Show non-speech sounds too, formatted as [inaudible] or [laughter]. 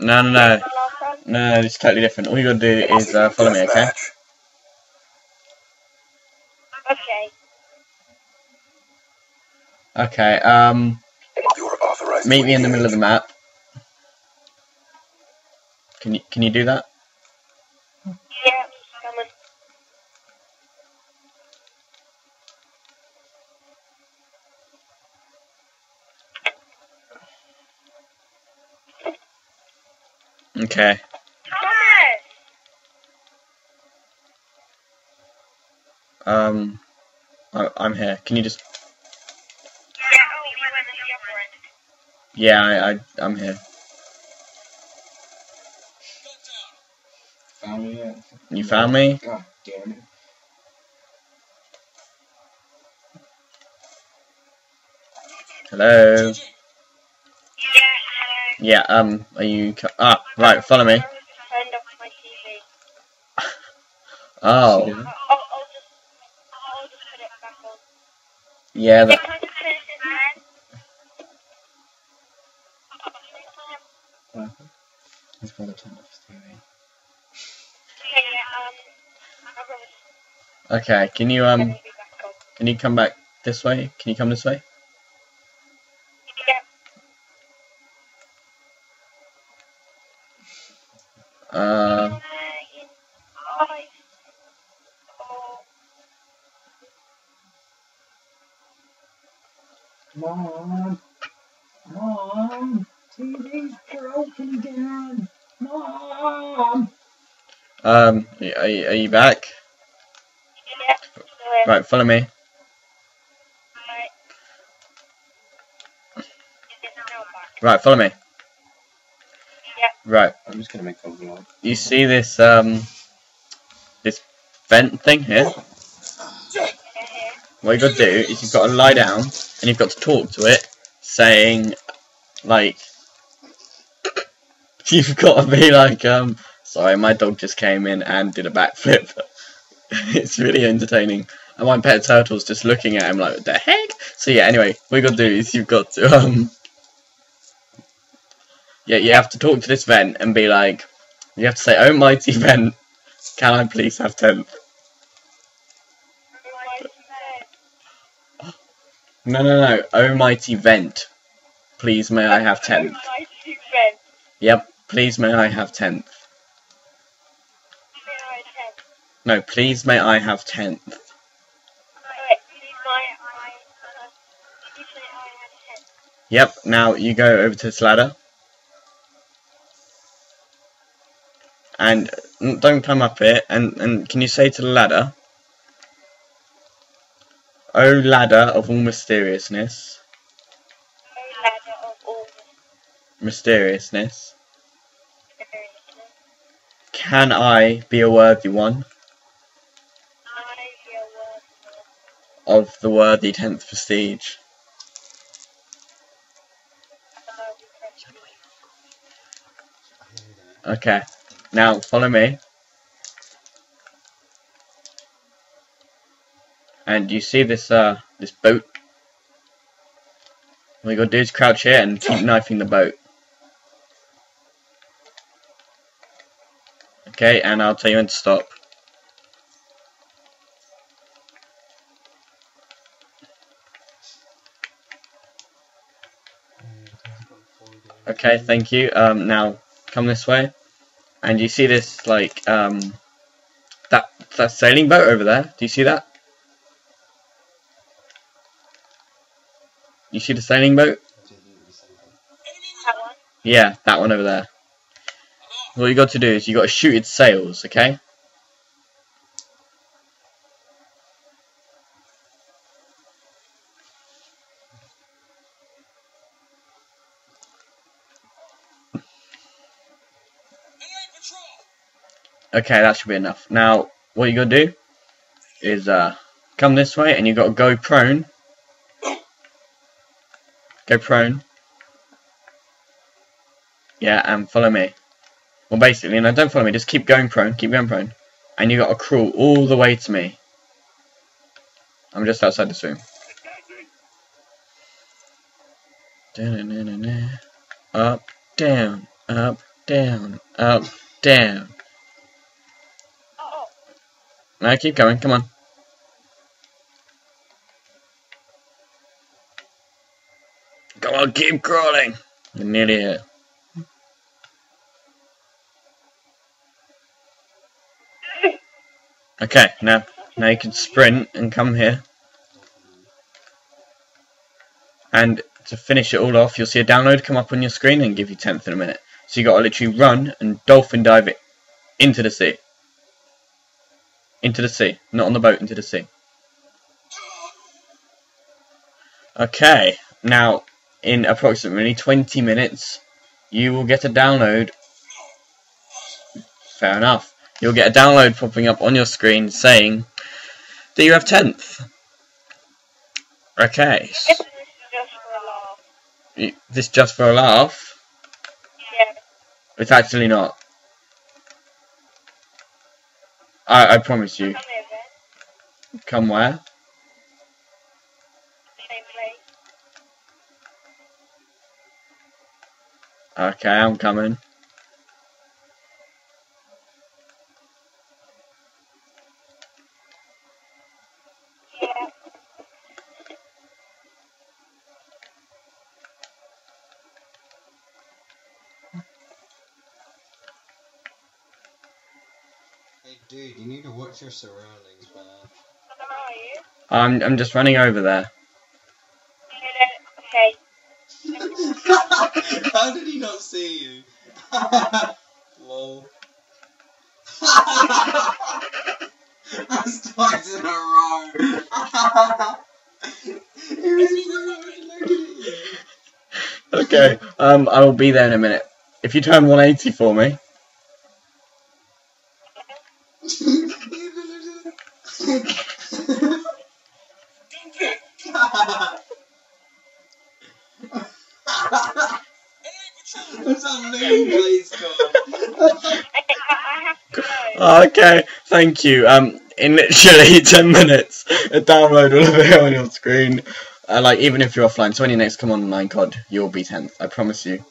No, no, no. No, it's totally different. All you gotta do is uh, follow me, okay? Okay. Okay, um, meet me in the middle of the map. Can you, can you do that? Yeah, Okay. Um, I, I'm here. Can you just? Yeah, you went in the other. Yeah, I, I I'm here. Found me yet? You found me? God damn it. Hello. Yeah, Um. Are you? Ah. Right. Follow me. I just turned off my TV. Oh. I'll, I'll just, I'll just put it back on. Yeah. That. can I just finish this man? His brother turned off his TV. Yeah, yeah, I'll probably Okay. Can you um? be back on. Can you come back this way? Can you come this way? Yeah, Uh. in five, four, Mom! Mom! TV's broken again! Mom! Um. Are you, are you back? yeah. Right. Follow me. Right. It's now back. Right. Follow me. Right. I'm just gonna make a vlog. You see this um. This vent thing here? What you got to do is you've got to lie down and you've got to talk to it, saying, like, [laughs] you've got to be like, um, sorry, my dog just came in and did a backflip. [laughs] it's really entertaining. And my pet turtle's just looking at him like, what the heck? So yeah, anyway, what you got to do is you've got to, um, yeah, you have to talk to this vent and be like, you have to say, oh mighty [laughs] vent, can I please have 10th? No, no, no. Oh mighty vent. Please may I have 10th. My two friends. Yep, please may I have 10th. May I have No, please may I have 10th. Alright, please my I uh, please may I have ten. Yep, now you go over to this ladder. And don't come up it. And, and can you say to the ladder, O ladder of all mysteriousness, O ladder of all mysteriousness, can I be a worthy one of the worthy 10th prestige? Okay, now follow me. And you see this uh this boat? What you gotta do is crouch here and keep [laughs] knifing the boat. Okay, and I'll tell you when to stop. Okay, thank you. Um, now come this way, and you see this like um that that sailing boat over there. Do you see that? You see the sailing boat? Yeah, that one over there. What you got to do is you got to shoot its sails, okay? Okay, that should be enough. Now, what you got to do is uh, come this way, and you got to go prone. Go prone. Yeah, and follow me. Well, basically, no, don't follow me. Just keep going prone. Keep going prone. And you got to crawl all the way to me. I'm just outside this room. Up, down, up, down, up, down. Now keep going, come on. Come on, keep crawling. You're nearly here. Okay, now now you can sprint and come here. And to finish it all off, you'll see a download come up on your screen and give you 10th in a minute. So you got to literally run and dolphin dive it into the sea. Into the sea, not on the boat, into the sea. Okay, now in approximately 20 minutes, you will get a download. Fair enough. You'll get a download popping up on your screen saying that you have 10th. Okay, this just for a laugh. this just for a laugh. Yeah. It's actually not. I, I promise you. Come. Come where? Okay, I'm coming. Yeah. Hey dude, you need to watch your surroundings, man. Where are you? I'm I'm just running over there. Okay. Okay. [laughs] How did he not see you? [laughs] Lol. [laughs] That's twice in a row. he was looking at you. Okay, um, I will be there in a minute. If you turn 180 for me. A new place called. I, I, I have to go. Okay, thank you. Um, in literally [laughs] 10 minutes, a download will appear on your screen. Uh, like, even if you're offline, so when you next come on 9COD, you'll be 10th. I promise you.